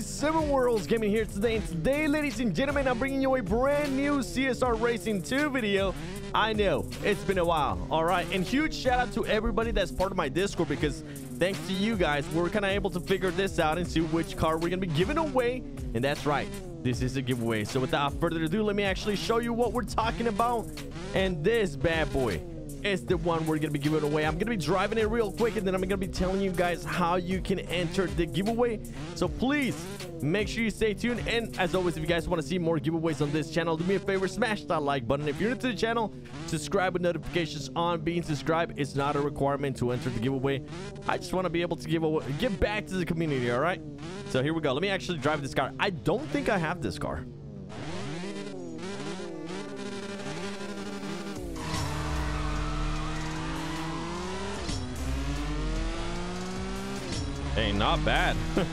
Seven Worlds Gaming here today. And today, ladies and gentlemen, I'm bringing you a brand new CSR Racing 2 video. I know, it's been a while, all right? And huge shout out to everybody that's part of my Discord because thanks to you guys, we're kind of able to figure this out and see which car we're to be giving away. And that's right, this is a giveaway. So without further ado, let me actually show you what we're talking about. And this bad boy is the one we're gonna be giving away. I'm gonna be driving it real quick and then i'm gonna be telling you guys how you can enter the giveaway. So please make sure you stay tuned and as always if you guys want to see more giveaways on this channel do me a favor smash that like button. If you're new to the channel subscribe with notifications on. Being subscribed is not a requirement to enter the giveaway. I just want to be able to give away give back to the community all right? So here we go. Let me actually drive this car. I don't think i have this car Hey, not bad.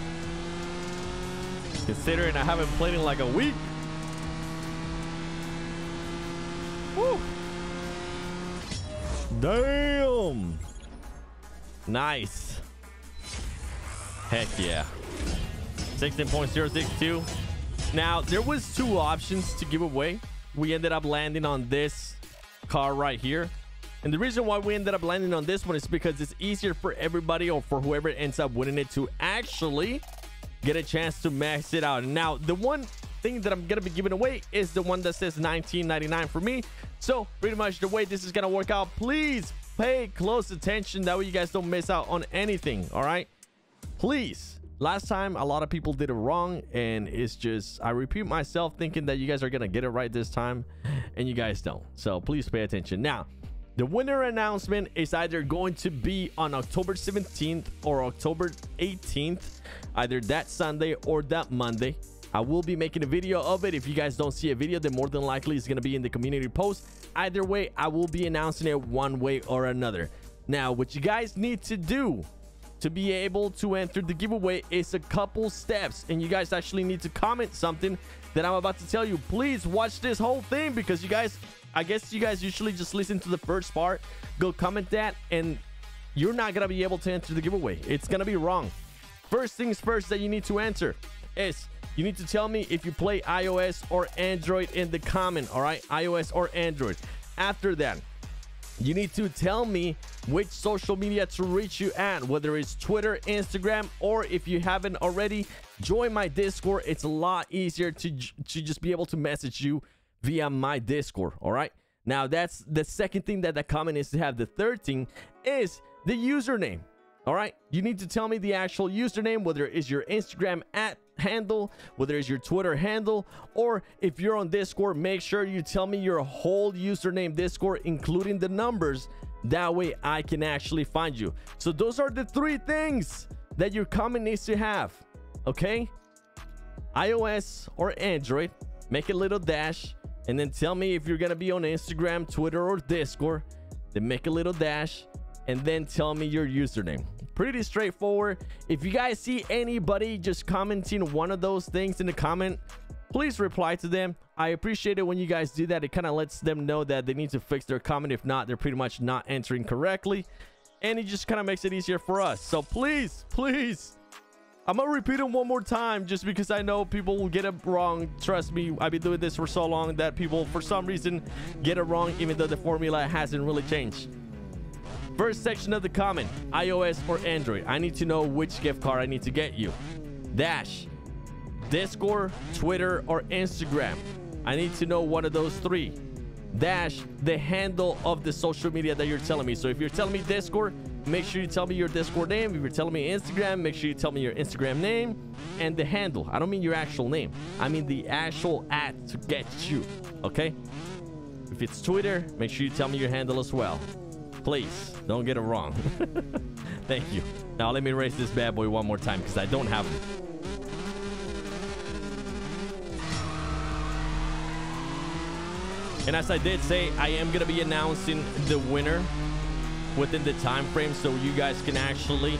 Considering I haven't played in like a week. Woo. Damn. Nice. Heck yeah. 16.062. Now, there was two options to give away. We ended up landing on this car right here. And the reason why we ended up landing on this one is because it's easier for everybody or for whoever ends up winning it to actually get a chance to max it out. Now, the one thing that I'm going to be giving away is the one that says 19.99 for me. So pretty much the way this is going to work out, please pay close attention. That way you guys don't miss out on anything. All right. Please. Last time, a lot of people did it wrong. And it's just, I repeat myself thinking that you guys are going to get it right this time. And you guys don't. So please pay attention. Now, the winner announcement is either going to be on October 17th or October 18th, either that Sunday or that Monday. I will be making a video of it. If you guys don't see a video, then more than likely it's going to be in the community post. Either way, I will be announcing it one way or another. Now, what you guys need to do to be able to enter the giveaway is a couple steps and you guys actually need to comment something that I'm about to tell you. Please watch this whole thing because you guys I guess you guys usually just listen to the first part, go comment that, and you're not going to be able to enter the giveaway. It's going to be wrong. First things first that you need to answer is you need to tell me if you play iOS or Android in the comment, all right? iOS or Android. After that, you need to tell me which social media to reach you at, whether it's Twitter, Instagram, or if you haven't already, join my Discord. It's a lot easier to, to just be able to message you via my Discord. All right. Now that's the second thing that the comment is to have. The third thing is the username. All right. You need to tell me the actual username, whether it is your Instagram at handle, whether it's your Twitter handle, or if you're on Discord, make sure you tell me your whole username Discord, including the numbers. That way I can actually find you. So those are the three things that your comment needs to have. Okay. iOS or Android, make a little dash and then tell me if you're gonna be on Instagram, Twitter, or Discord. Then make a little dash and then tell me your username. Pretty straightforward. If you guys see anybody just commenting one of those things in the comment, please reply to them. I appreciate it when you guys do that. It kind of lets them know that they need to fix their comment. If not, they're pretty much not answering correctly. And it just kind of makes it easier for us. So please, please I'm gonna repeat it one more time just because I know people will get it wrong. Trust me, I've been doing this for so long that people, for some reason, get it wrong, even though the formula hasn't really changed. First section of the comment, iOS or Android. I need to know which gift card I need to get you. Dash, Discord, Twitter, or Instagram. I need to know one of those three. Dash, the handle of the social media that you're telling me. So if you're telling me Discord, make sure you tell me your Discord name. If you're telling me Instagram, make sure you tell me your Instagram name and the handle. I don't mean your actual name. I mean the actual ad to get you. Okay? If it's Twitter, make sure you tell me your handle as well. Please, don't get it wrong. Thank you. Now let me race this bad boy one more time because I don't have it. And as I did say, I am going to be announcing the winner within the time frame so you guys can actually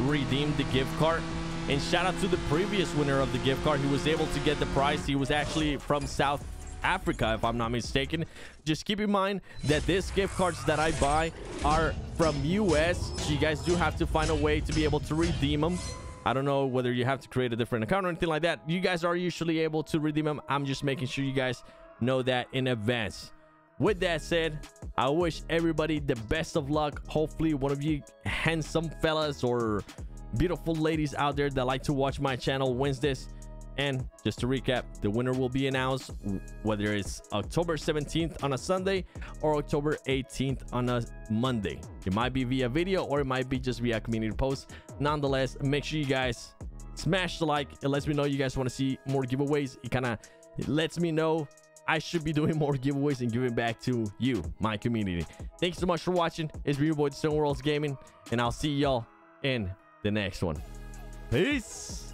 redeem the gift card. And shout out to the previous winner of the gift card He was able to get the prize. He was actually from South Africa, if I'm not mistaken. Just keep in mind that these gift cards that I buy are from US. So you guys do have to find a way to be able to redeem them. I don't know whether you have to create a different account or anything like that. You guys are usually able to redeem them. I'm just making sure you guys know that in advance. With that said, I wish everybody the best of luck. Hopefully, one of you handsome fellas or beautiful ladies out there that like to watch my channel wins this. And just to recap, the winner will be announced whether it's October 17th on a Sunday or October 18th on a Monday. It might be via video or it might be just via community post. Nonetheless, make sure you guys smash the like. It lets me know you guys want to see more giveaways. It kind of lets me know I should be doing more giveaways and giving back to you, my community. Thanks so much for watching. It's been your boy, Seven Worlds Gaming, and I'll see y'all in the next one. Peace.